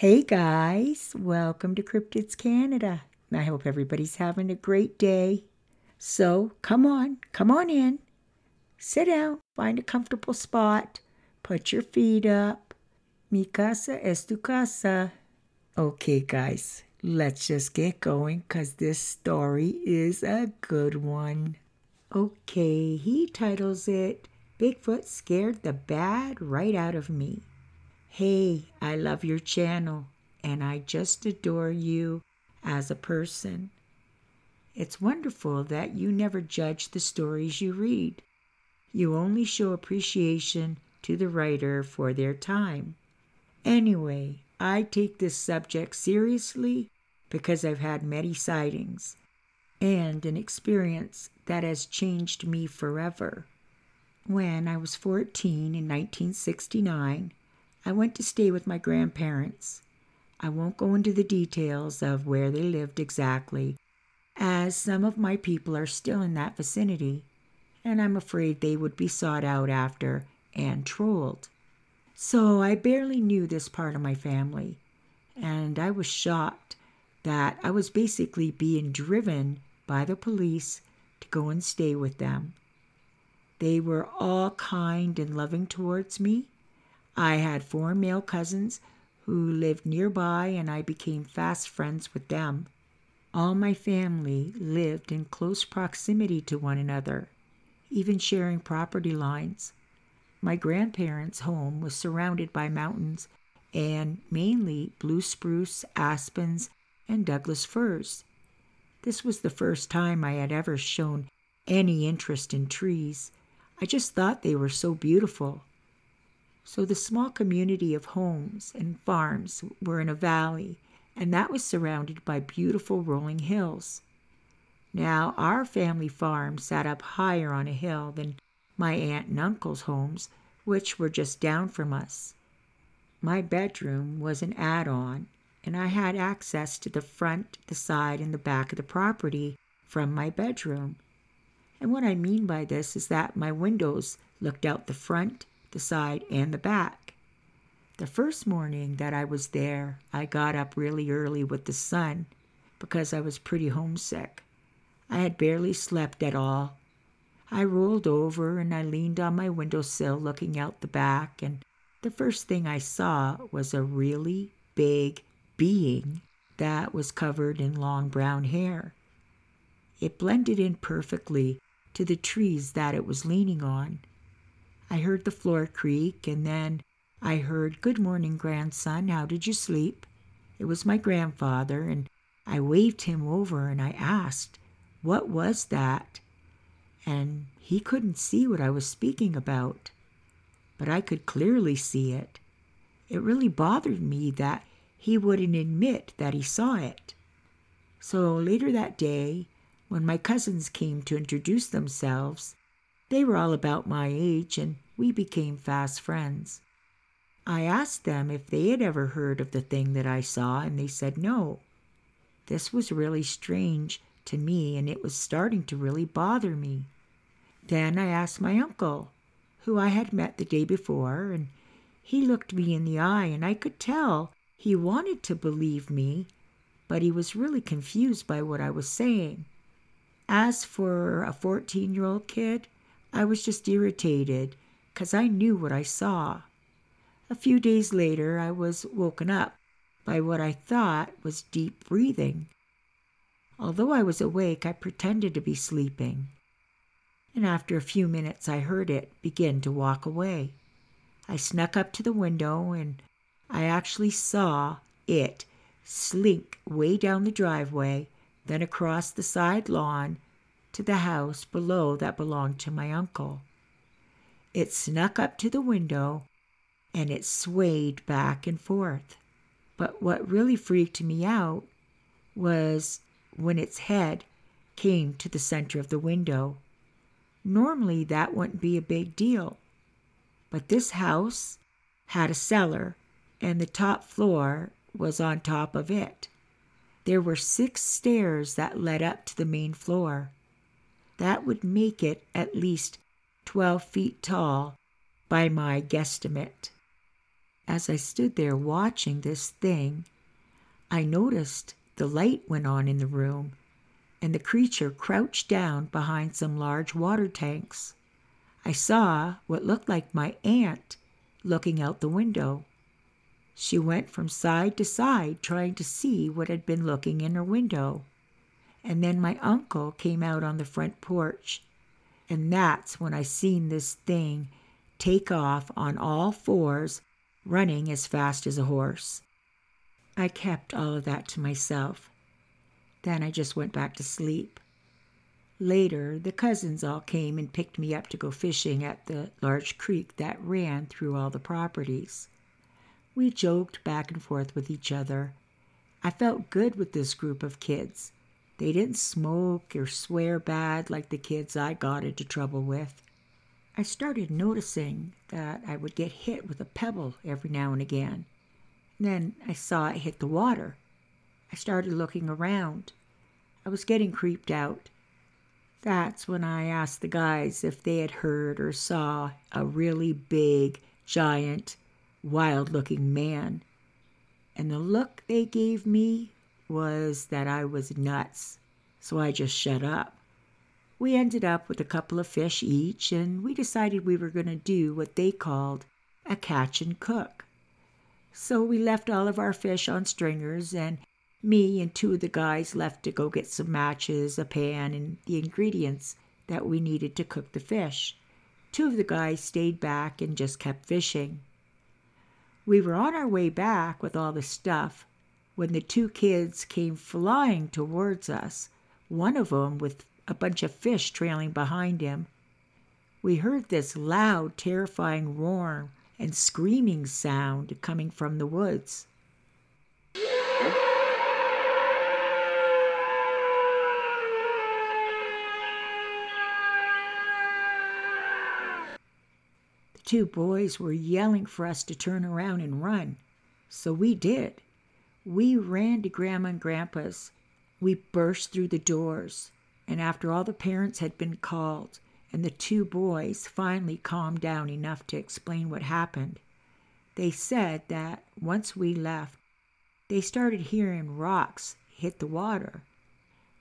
Hey guys, welcome to Cryptids Canada. I hope everybody's having a great day. So come on, come on in. Sit down, find a comfortable spot, put your feet up. Mi casa es tu casa. Okay, guys, let's just get going because this story is a good one. Okay, he titles it Bigfoot Scared the Bad Right Out of Me. Hey, I love your channel and I just adore you as a person. It's wonderful that you never judge the stories you read. You only show appreciation to the writer for their time. Anyway, I take this subject seriously because I've had many sightings and an experience that has changed me forever. When I was 14 in 1969, I went to stay with my grandparents. I won't go into the details of where they lived exactly, as some of my people are still in that vicinity, and I'm afraid they would be sought out after and trolled. So I barely knew this part of my family, and I was shocked that I was basically being driven by the police to go and stay with them. They were all kind and loving towards me, I had four male cousins who lived nearby, and I became fast friends with them. All my family lived in close proximity to one another, even sharing property lines. My grandparents' home was surrounded by mountains and mainly blue spruce, aspens, and Douglas firs. This was the first time I had ever shown any interest in trees. I just thought they were so beautiful. So the small community of homes and farms were in a valley, and that was surrounded by beautiful rolling hills. Now, our family farm sat up higher on a hill than my aunt and uncle's homes, which were just down from us. My bedroom was an add on, and I had access to the front, the side, and the back of the property from my bedroom. And what I mean by this is that my windows looked out the front, the side, and the back. The first morning that I was there, I got up really early with the sun because I was pretty homesick. I had barely slept at all. I rolled over and I leaned on my windowsill looking out the back, and the first thing I saw was a really big being that was covered in long brown hair. It blended in perfectly to the trees that it was leaning on. I heard the floor creak, and then I heard, Good morning, grandson. How did you sleep? It was my grandfather, and I waved him over and I asked, What was that? And he couldn't see what I was speaking about, but I could clearly see it. It really bothered me that he wouldn't admit that he saw it. So later that day, when my cousins came to introduce themselves, they were all about my age, and we became fast friends. I asked them if they had ever heard of the thing that I saw, and they said no. This was really strange to me, and it was starting to really bother me. Then I asked my uncle, who I had met the day before, and he looked me in the eye, and I could tell he wanted to believe me, but he was really confused by what I was saying. As for a 14 year old kid, I was just irritated because I knew what I saw. A few days later, I was woken up by what I thought was deep breathing. Although I was awake, I pretended to be sleeping. And after a few minutes, I heard it begin to walk away. I snuck up to the window and I actually saw it slink way down the driveway, then across the side lawn to the house below that belonged to my uncle. It snuck up to the window and it swayed back and forth. But what really freaked me out was when its head came to the center of the window. Normally, that wouldn't be a big deal. But this house had a cellar, and the top floor was on top of it. There were six stairs that led up to the main floor. That would make it at least 12 feet tall by my guesstimate. As I stood there watching this thing, I noticed the light went on in the room and the creature crouched down behind some large water tanks. I saw what looked like my aunt looking out the window. She went from side to side trying to see what had been looking in her window. And then my uncle came out on the front porch. And that's when I seen this thing take off on all fours, running as fast as a horse. I kept all of that to myself. Then I just went back to sleep. Later, the cousins all came and picked me up to go fishing at the large creek that ran through all the properties. We joked back and forth with each other. I felt good with this group of kids. They didn't smoke or swear bad like the kids I got into trouble with. I started noticing that I would get hit with a pebble every now and again. Then I saw it hit the water. I started looking around. I was getting creeped out. That's when I asked the guys if they had heard or saw a really big, giant, wild looking man. And the look they gave me was that I was nuts. So I just shut up. We ended up with a couple of fish each, and we decided we were going to do what they called a catch and cook. So we left all of our fish on stringers, and me and two of the guys left to go get some matches, a pan, and the ingredients that we needed to cook the fish. Two of the guys stayed back and just kept fishing. We were on our way back with all the stuff when the two kids came flying towards us, one of them with a bunch of fish trailing behind him. We heard this loud, terrifying roar and screaming sound coming from the woods. The two boys were yelling for us to turn around and run, so we did. We ran to Grandma and Grandpa's. We burst through the doors and after all the parents had been called and the two boys finally calmed down enough to explain what happened, they said that once we left, they started hearing rocks hit the water.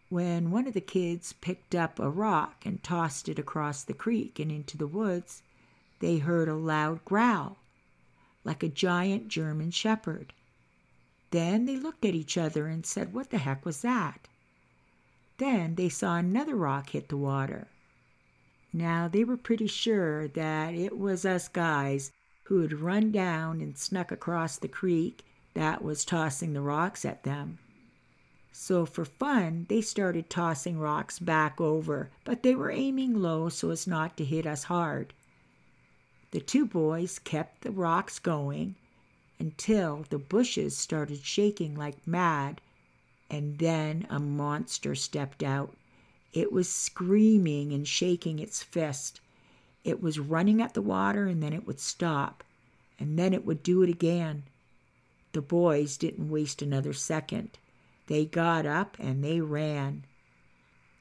When one of the kids picked up a rock and tossed it across the creek and into the woods, they heard a loud growl, like a giant German shepherd. Then they looked at each other and said, What the heck was that? Then they saw another rock hit the water. Now they were pretty sure that it was us guys who had run down and snuck across the creek that was tossing the rocks at them. So for fun, they started tossing rocks back over, but they were aiming low so as not to hit us hard. The two boys kept the rocks going until the bushes started shaking like mad and then a monster stepped out. It was screaming and shaking its fist. It was running at the water and then it would stop, and then it would do it again. The boys didn't waste another second. They got up and they ran.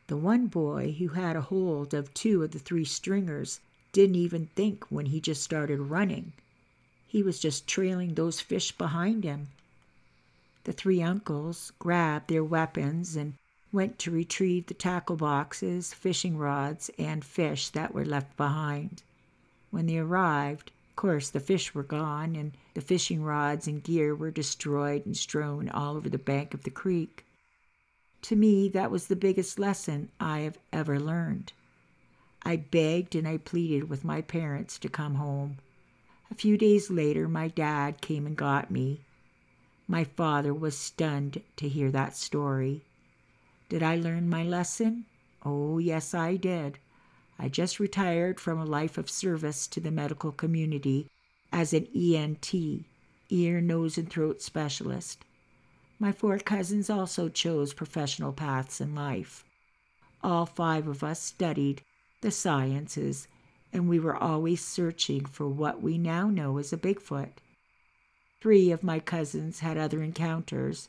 The one boy who had a hold of two of the three stringers didn't even think when he just started running. He was just trailing those fish behind him. The three uncles grabbed their weapons and went to retrieve the tackle boxes, fishing rods, and fish that were left behind. When they arrived, of course, the fish were gone, and the fishing rods and gear were destroyed and strewn all over the bank of the creek. To me, that was the biggest lesson I have ever learned. I begged and I pleaded with my parents to come home. A few days later, my dad came and got me. My father was stunned to hear that story. Did I learn my lesson? Oh, yes, I did. I just retired from a life of service to the medical community as an ENT, ear, nose, and throat specialist. My four cousins also chose professional paths in life. All five of us studied the sciences, and we were always searching for what we now know as a Bigfoot. Three of my cousins had other encounters.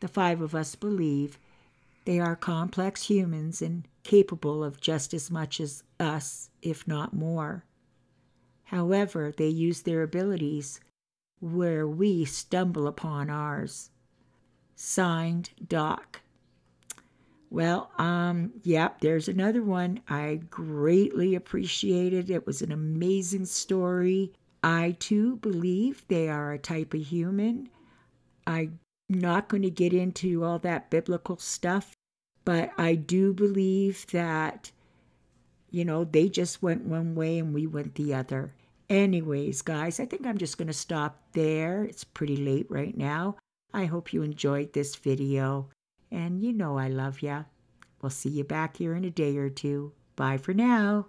The five of us believe they are complex humans and capable of just as much as us, if not more. However, they use their abilities where we stumble upon ours. Signed, Doc. Well, um, yep, there's another one. I greatly appreciated. It was an amazing story. I too believe they are a type of human. I'm not going to get into all that biblical stuff, but I do believe that, you know, they just went one way and we went the other. Anyways, guys, I think I'm just going to stop there. It's pretty late right now. I hope you enjoyed this video. And you know I love ya. We'll see you back here in a day or two. Bye for now.